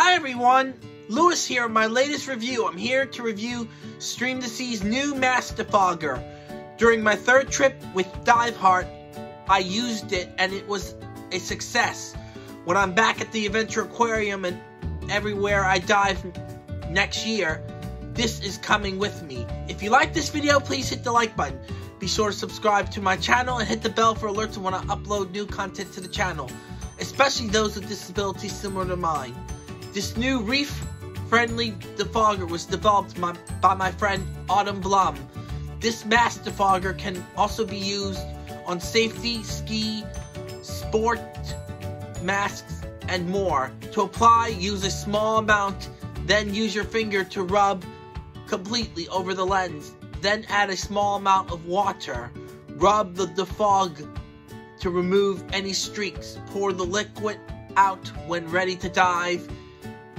Hi everyone, Louis here my latest review. I'm here to review Stream2Sea's new mask defogger. During my third trip with Diveheart, I used it and it was a success. When I'm back at the Adventure Aquarium and everywhere I dive next year, this is coming with me. If you like this video, please hit the like button. Be sure to subscribe to my channel and hit the bell for alerts when I upload new content to the channel, especially those with disabilities similar to mine. This new reef-friendly defogger was developed my, by my friend Autumn Blum. This mask defogger can also be used on safety, ski, sport, masks, and more. To apply, use a small amount, then use your finger to rub completely over the lens. Then add a small amount of water. Rub the defog to remove any streaks. Pour the liquid out when ready to dive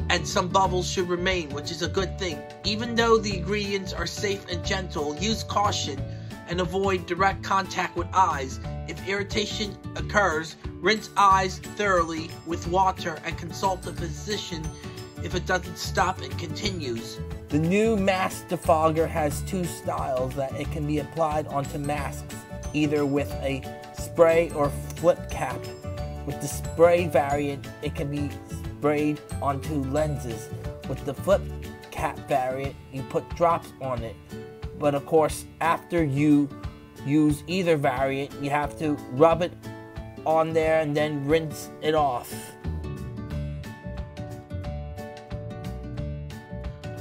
and some bubbles should remain, which is a good thing. Even though the ingredients are safe and gentle, use caution and avoid direct contact with eyes. If irritation occurs, rinse eyes thoroughly with water and consult a physician if it doesn't stop and continues. The new mask defogger has two styles that it can be applied onto masks, either with a spray or flip cap. With the spray variant, it can be sprayed onto lenses. With the flip cap variant, you put drops on it. But of course, after you use either variant, you have to rub it on there and then rinse it off.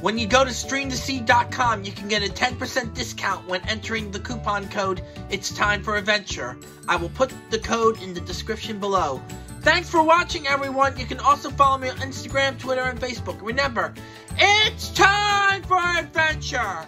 When you go to stream2sea.com, you can get a 10% discount when entering the coupon code It's Time for Adventure. I will put the code in the description below. Thanks for watching, everyone. You can also follow me on Instagram, Twitter, and Facebook. Remember, it's time for adventure!